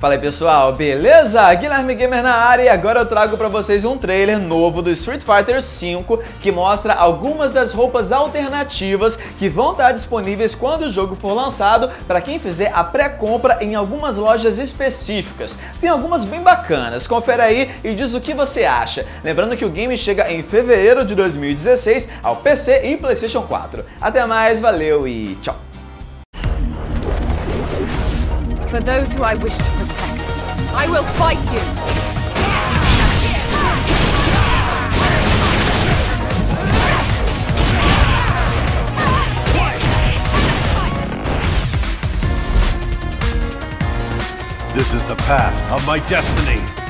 Fala aí pessoal, beleza? Guilherme Gamer na área e agora eu trago para vocês um trailer novo do Street Fighter V que mostra algumas das roupas alternativas que vão estar disponíveis quando o jogo for lançado para quem fizer a pré-compra em algumas lojas específicas. Tem algumas bem bacanas, confere aí e diz o que você acha. Lembrando que o game chega em fevereiro de 2016 ao PC e PlayStation 4. Até mais, valeu e tchau! For those who I wish to I will fight you! This is the path of my destiny.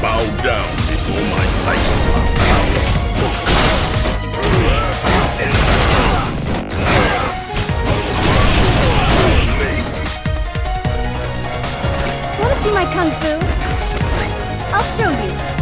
bow down before my sight. See my kung fu? I'll show you.